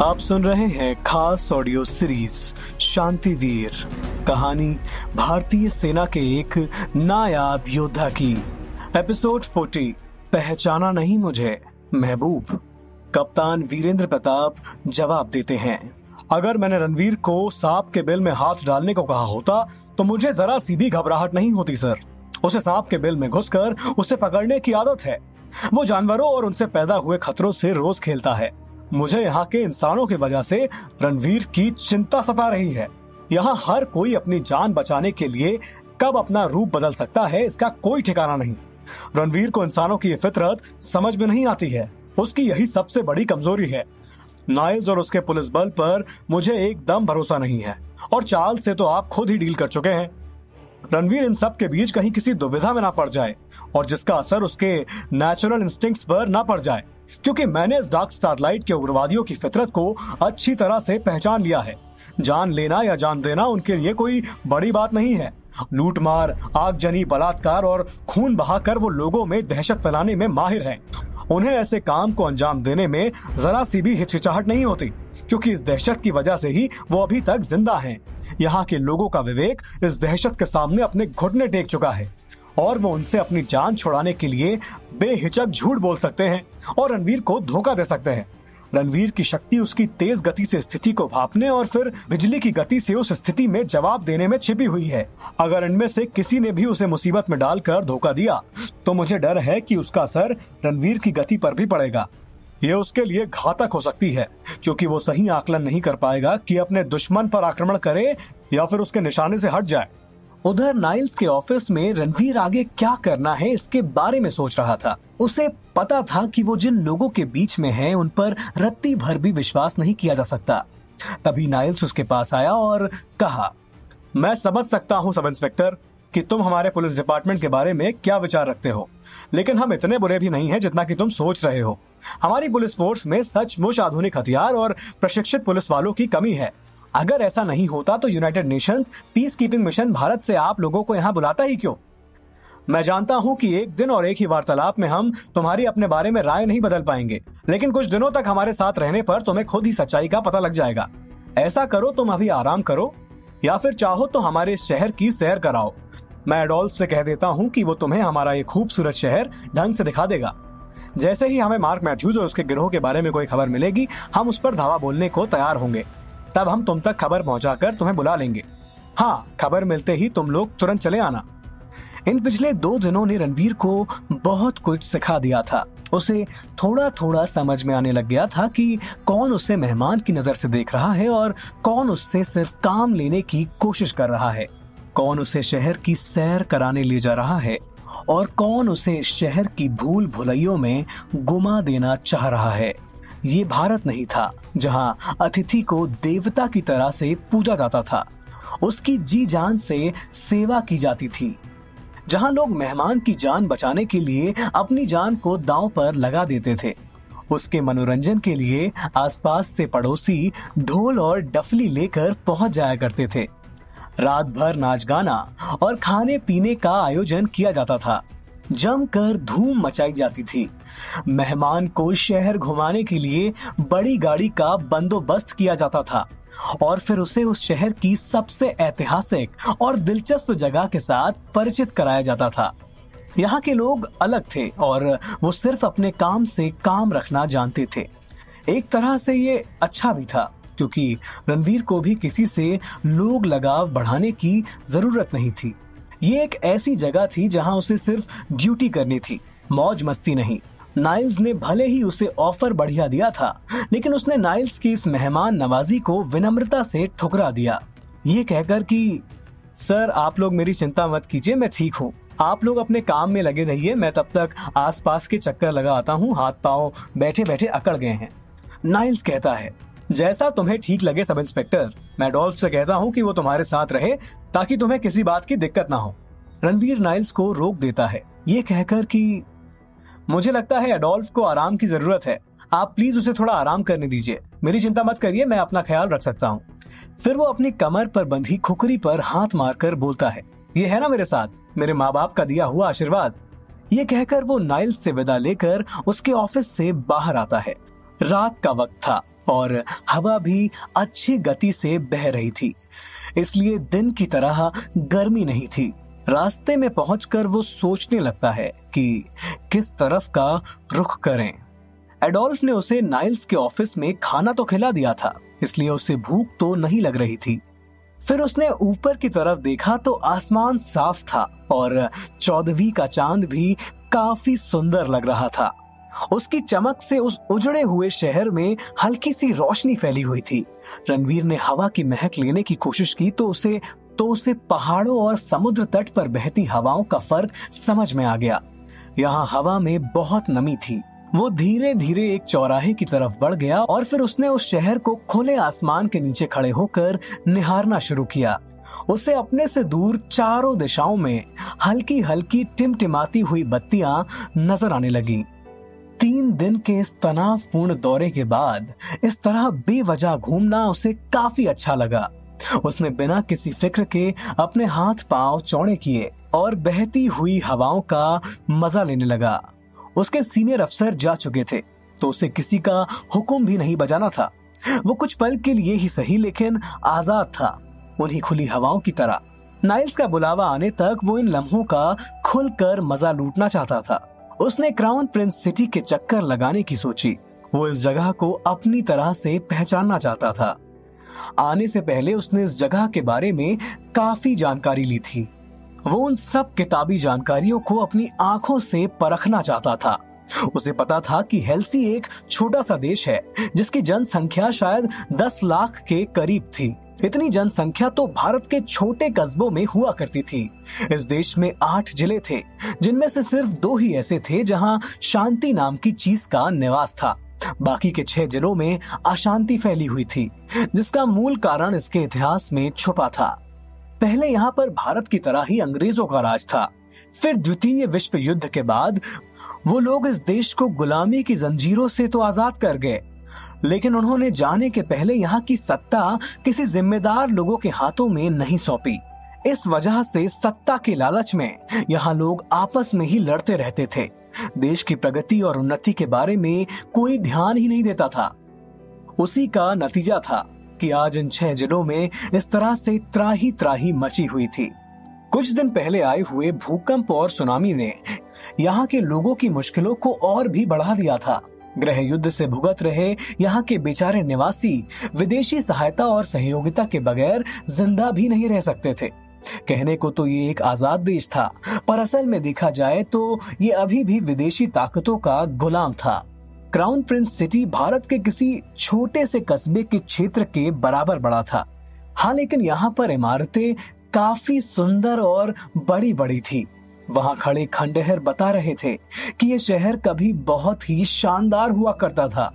आप सुन रहे हैं खास ऑडियो सीरीज़ शांति वीर। कहानी, भारतीय सेना के एक नायाब योद्धा की। एपिसोड 40 पहचाना नहीं मुझे, महबूब। कप्तान वीरेंद्र प्रताप जवाब देते हैं। अगर मैंने रणवीर को सांप के बिल में हाथ डालने को कहा होता तो मुझे जरा सी भी घबराहट नहीं होती, सर। उसे सांप के बिल में घुसकर उसे पकड़ने की आदत है। वो जानवरों और उनसे पैदा हुए खतरों से रोज खेलता है। मुझे यहाँ के इंसानों की वजह से रणवीर की चिंता सता रही है। यहाँ हर कोई अपनी जान बचाने के लिए कब अपना रूप बदल सकता है, इसका कोई ठिकाना नहीं। रणवीर को इंसानों की फितरत समझ में नहीं आती है। उसकी यही सबसे बड़ी कमज़ोरी है। नाइल्स और उसके पुलिस बल पर मुझे एकदम भरोसा नहीं है। और चाल से तो आप खुद ही डील कर चुके हैं। रणवीर इन सब के बीच कहीं किसी दुविधा में ना पड़ जाए और जिसका असर उसके नेचुरल इंस्टिंक्ट्स पर ना पड़ जाए। क्योंकि मैंने इस डार्क स्टारलाइट के उग्रवादियों की फितरत को अच्छी तरह से पहचान लिया है। जान लेना या जान देना उनके लिए कोई बड़ी बात नहीं है। लूटमार, आगजनी, बलात्कार और खून बहाकर वो लोगों में दहशत फैलाने में माहिर हैं। उन्हें ऐसे काम को अंजाम देने में जरा सी भी हिचकिचाहट नहीं होती, क्योंकि इस दहशत की वजह से ही वो अभी तक ज़िंदा हैं। यहाँ के लोगों का विवेक इस दहशत के सामने अपने घुटने टेक चुका है। और वो उनसे अपनी जान छुड़ाने के लिए बेहिचक झूठ बोल सकते हैं और रणवीर को धोखा दे सकते हैं। रणवीर की शक्ति उसकी तेज गति से स्थिति को भापने और फिर बिजली की गति से उस स्थिति में जवाब देने में छिपी हुई है। अगर इनमें से किसी ने भी उसे मुसीबत में डालकर धोखा दिया तो मुझे डर है कि उसका असर रणवीर की गति पर भी पड़ेगा। ये उसके लिए घातक हो सकती है, क्योंकि वो सही आकलन नहीं कर पाएगा कि अपने दुश्मन पर आक्रमण करे या फिर उसके निशाने से हट जाए। उधर नाइल्स के ऑफ़िस में रणवीर आगे क्या करना है इसके बारे में सोच रहा था। उसे पता था कि वो जिन लोगों के बीच में है, उन पर रत्ती भर भी विश्वास नहीं किया जा सकता। तभी नाइल्स उसके पास आया और कहा, मैं समझ सकता हूँ, सब इंस्पेक्टर, कि तुम हमारे पुलिस डिपार्टमेंट के बारे में क्या विचार रखते हो। लेकिन हम इतने बुरे भी नहीं हैं जितना कि तुम सोच रहे हो। हमारी पुलिस फोर्स में सचमुच आधुनिक हथियार और प्रशिक्षित पुलिस वालों की कमी है। अगर ऐसा नहीं होता तो United Nations peace keeping mission Bharat से आप लोगों को यहाँ बुलाता ही क्यों? मैं जानता हूँ कि एक दिन और एक ही वार्तालाप में हम तुम्हारी अपने बारे में राय नहीं बदल पाएँगे, लेकिन कुछ दिनों तक हमारे साथ रहने पर तुम्हें खुद ही सच्चाई का पता लग जाएगा। ऐसा करो, तुम अभी आराम करो, या फिर चाहो तो हमारे शहर की सैर कराओ। मैं एडोल्फ से कह देता हूँ कि वो तुम्हें हमारा ये खूबसूरत शहर ढंग से दिखा देगा। जैसे ही हमें मार्क मैथ्यूज और उसके गिरोह के बारे में कोई खबर मिलेगी, हम उस पर धावा बोलने को तैयार होंगे। तब हम तुम तक खबर पहुंचाकर तुम्हें बुला लेंगे। हाँ खबर मिलते ही तुम लोग तुरंत चले आना। इन पिछले दो दिनों ने रणवीर को बहुत कुछ सिखा दिया था। उसे थोड़ा थोड़ा समझ में आने लग गया था कि कौन उसे मेहमान की नज़र से देख रहा है और कौन उससे सिर्फ़ काम लेने की कोशिश कर रहा है। कौन उसे शहर की सैर कराने ले जा रहा है और कौन उसे शहर की भूल भुलैयों में गुमा देना चाह रहा है। ये भारत नहीं था, जहाँ अतिथि को देवता की तरह से पूजा जाता था। उसकी जी जान से सेवा की जाती थी, जहाँ लोग मेहमान की जान बचाने के लिए अपनी जान को दांव पर लगा देते थे। उसके मनोरंजन के लिए आसपास से पड़ोसी ढोल और डफली लेकर पहुँच जाया करते थे। रात भर नाच गाना और खाने पीने का आयोजन किया जाता था। जमकर धूम मचाई जाती थी। मेहमान को शहर घुमाने के लिए बड़ी गाड़ी का बंदोबस्त किया जाता था और फिर उसे उस शहर की सबसे ऐतिहासिक और दिलचस्प जगह के साथ परिचित कराया जाता था। यहाँ के लोग अलग थे और वो सिर्फ़ अपने काम से काम रखना जानते थे। एक तरह से ये अच्छा भी था, क्योंकि रणवीर को भी किसी से लोग लगाव बढ़ाने की ज़रूरत नहीं थी। ये एक ऐसी जगह थी जहाँ उसे सिर्फ़ ड्यूटी करनी थी। मौज मस्ती नहीं। नाइल्स ने भले ही उसे ऑफ़र बढ़िया दिया था, लेकिन उसने नाइल्स की इस मेहमान नवाजी को विनम्रता से ठुकरा दिया। ये कहकर कि, सर, आप लोग मेरी चिंता मत कीजिए, मैं ठीक हूँ। आप लोग अपने काम में लगे रहिए, मैं तब तक आसपास के चक्कर लगा आता हूँ हाथ पाओ बैठे बैठे अकड़ गए हैं। नाइल्स कहता है जैसा तुम्हें ठीक लगे सब इंस्पेक्टर, मैं डॉल्फ से कहता हूँ कि वो तुम्हारे साथ रहे ताकि तुम्हें किसी बात की दिक्कत ना हो। रणवीर नाइल्स को रोक देता है। ये कहकर कि, मुझे लगता है एडोल्फ को आराम की ज़रूरत है। आप प्लीज़ उसे थोड़ा आराम करने दीजिए। मेरी चिंता मत करिए, मैं अपना ख्याल रख सकता हूँ। फिर वो अपनी कमर पर बंधी खुकरी पर हाथ मारकर बोलता है, ये है ना मेरे साथ, मेरे माँ बाप का दिया हुआ आशीर्वाद? ये कहकर वो नाइल्स से विदा लेकर उसके ऑफ़िस से बाहर आता है। रात का वक्त था। और हवा भी अच्छी गति से बह रही थी। इसलिए दिन की तरह गर्मी नहीं थी। रास्ते में पहुंचकर वो सोचने लगता है कि किस तरफ़ का रुख करें। एडोल्फ ने उसे नाइल्स के ऑफ़िस में खाना तो खिला दिया था, इसलिए उसे भूख तो नहीं लग रही थी। फिर उसने ऊपर की तरफ़ देखा तो आसमान साफ़ था और चौदहवीं का चाँद भी काफ़ी सुंदर लग रहा था। उसकी चमक से उस उजड़े हुए शहर में हल्की सी रोशनी फैली हुई थी। रणवीर ने हवा की महक लेने की कोशिश की तो उसे तो उसे पहाड़ों और समुद्र तट पर बहती हवाओं का फ़र्क समझ में आ गया। यहाँ हवा में बहुत नमी थी। वो धीरे धीरे एक चौराहे की तरफ़ बढ़ गया और फिर उसने उस शहर को खुले आसमान के नीचे खड़े होकर निहारना शुरू किया। उसे अपने से दूर चारों दिशाओं में हल्की हल्की टिमटिमाती हुई बत्तियाँ नज़र आने लगी। तीन दिन के इस तनावपूर्ण दौरे के बाद इस तरह बेवजह घूमना उसे काफ़ी अच्छा लगा। उसने बिना किसी फ़िक्र के अपने हाथ पाँव चौड़े किए और बहती हुई हवाओं का मज़ा लेने लगा। उसके सीनियर अफसर जा चुके थे तो उसे किसी का हुक्म भी नहीं बजाना था। वो कुछ पल के लिए ही सही लेकिन आज़ाद था, उन्हीं खुली हवाओं की तरह। नाइल्स का बुलावा आने तक वो इन लम्हों का खुलकर मज़ा लूटना चाहता था। उसने क्राउन प्रिंस सिटी के चक्कर लगाने की सोची। वो इस जगह को अपनी तरह से पहचानना चाहता था। आने से पहले उसने इस जगह के बारे में काफ़ी जानकारी ली थी। वो उन सब किताबी जानकारियों को अपनी आँखों से परखना चाहता था। उसे पता था कि हेल्सी एक छोटा सा देश है, जिसकी जनसंख्या शायद 10 लाख के करीब थी। इतनी जनसंख्या तो भारत के छोटे कस्बों में हुआ करती थी। इस देश में आठ ज़िले थे, जिनमें से सिर्फ़ दो ही ऐसे थे जहाँ शांति नाम की चीज़ का निवास था। बाकी के छह जिलों में अशांति फैली हुई थी, जिसका मूल कारण इसके इतिहास में छुपा था। पहले यहाँ पर भारत की तरह ही अंग्रेज़ों का राज था, फिर द्वितीय विश्व युद्ध के बाद वो लोग इस देश को गुलामी की जंजीरों से तो आज़ाद कर गए लेकिन उन्होंने जाने के पहले यहाँ की सत्ता किसी जिम्मेदार लोगों के हाथों में नहीं सौंपी। इस वजह से सत्ता के लालच में यहाँ लोग आपस में ही लड़ते रहते थे। देश की प्रगति और उन्नति के बारे में कोई ध्यान ही नहीं देता था। उसी का नतीजा था कि आज इन छह जिलों में इस तरह से त्राही त्राही मची हुई थी। कुछ दिन पहले आए हुए भूकंप और सुनामी ने यहाँ के लोगों की मुश्किलों को और भी बढ़ा दिया था। गृह युद्ध से भुगत रहे यहाँ के बेचारे निवासी विदेशी सहायता और सहयोगिता के बगैर ज़िंदा भी नहीं रह सकते थे। कहने को तो ये एक आज़ाद देश था, पर असल में देखा जाए तो ये अभी भी विदेशी ताकतों का गुलाम था। क्राउन प्रिंस सिटी भारत के किसी छोटे से कस्बे के क्षेत्र के बराबर बड़ा था। हाँ लेकिन यहाँ पर इमारतें काफ़ी सुंदर और बड़ी बड़ी थी। वहाँ खड़े खंडहर बता रहे थे कि ये शहर कभी बहुत ही शानदार हुआ करता था।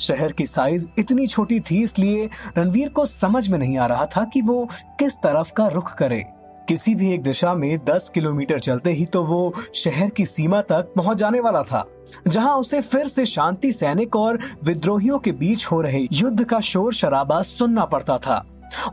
शहर की साइज़ इतनी छोटी थी, इसलिए रणवीर को समझ में नहीं आ रहा था कि वो किस तरफ़ का रुख करे। किसी भी एक दिशा में 10 किलोमीटर चलते ही तो वो शहर की सीमा तक पहुँच जाने वाला था, जहाँ उसे फिर से शांति सैनिक और विद्रोहियों के बीच हो रहे युद्ध का शोर शराबा सुनना पड़ता था।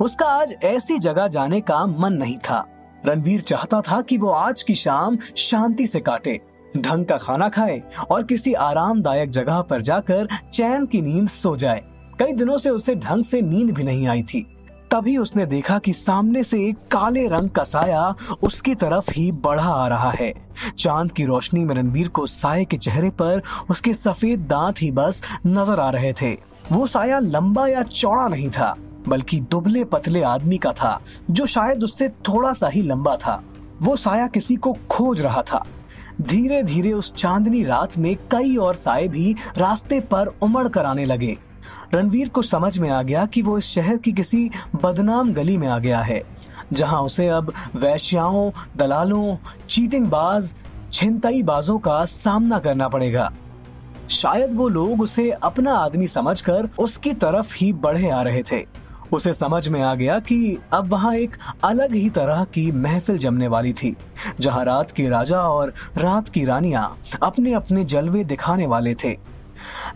उसका आज ऐसी जगह जाने का मन नहीं था। रणवीर चाहता था कि वो आज की शाम शांति से काटे, ढंग का खाना खाए और किसी आरामदायक जगह पर जाकर चैन की नींद सो जाए। कई दिनों से उसे ढंग से नींद भी नहीं आई थी। तभी उसने देखा कि सामने से एक काले रंग का साया उसकी तरफ़ ही बढ़ा आ रहा है। चाँद की रोशनी में रणवीर को साय के चेहरे पर उसके सफ़ेद दांत ही बस नज़र आ रहे थे। वो साया लंबा या चौड़ा नहीं था। बल्कि दुबले पतले आदमी का था, जो शायद उससे थोड़ा सा ही लंबा था। वो साया किसी को खोज रहा था। धीरे धीरे उस चांदनी रात में कई और साए भी रास्ते पर उमड़ कर आने लगे। रणवीर को समझ में आ गया कि वो इस शहर की किसी बदनाम गली में आ गया है, जहाँ उसे अब वैश्याओं, दलालों चीटिंग बाज छिनतई बाजों का सामना करना पड़ेगा। शायद वो लोग उसे अपना आदमी समझकर उसकी तरफ़ ही बढ़े आ रहे थे। उसे समझ में आ गया कि अब वहाँ एक अलग ही तरह की महफिल जमने वाली थी, जहाँ रात के राजा और रात की रानियाँ अपने अपने जलवे दिखाने वाले थे।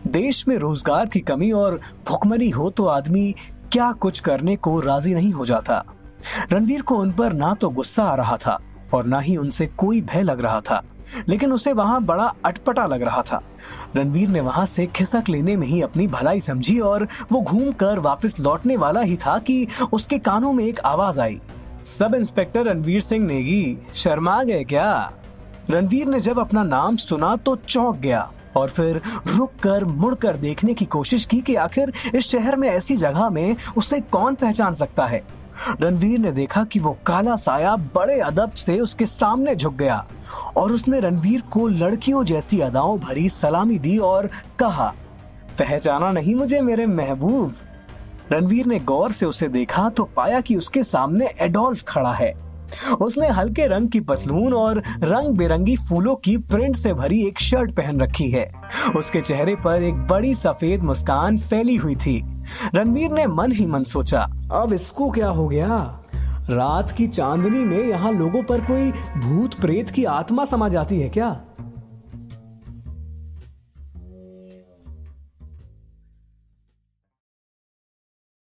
देश में रोज़गार की कमी और भुखमरी हो तो आदमी क्या कुछ करने को राज़ी नहीं हो जाता। रणवीर को उन पर ना तो गुस्सा आ रहा था और ना ही उनसे कोई भय लग रहा था। लेकिन उसे वहाँ बड़ा अटपटा लग रहा था। रणवीर ने वहाँ से खिसक लेने में ही अपनी भलाई समझी और वो घूम कर वापिस लौटने वाला ही था कि उसके कानों में एक आवाज़ आई। सब इंस्पेक्टर रणवीर सिंह नेगी, शर्मा गए क्या? रणवीर ने जब अपना नाम सुना तो चौंक गया और फिर रुक कर मुड़कर देखने की कोशिश की कि आखिर इस शहर में ऐसी जगह में उसे कौन पहचान सकता है। रणवीर ने देखा कि वो काला साया बड़े अदब से उसके सामने झुक गया और उसने रणवीर को लड़कियों जैसी अदाओं भरी सलामी दी और कहा, पहचाना नहीं मुझे मेरे महबूब। रणवीर ने गौर से उसे देखा तो पाया कि उसके सामने एडोल्फ खड़ा है। उसने हल्के रंग की पतलून और रंग बिरंगी फूलों की प्रिंट से भरी एक शर्ट पहन रखी है। उसके चेहरे पर एक बड़ी सफ़ेद मुस्कान फैली हुई थी। रणवीर ने मन ही मन सोचा, अब इसको क्या हो गया? रात की चांदनी में यहाँ लोगों पर कोई भूत प्रेत की आत्मा समा जाती है क्या?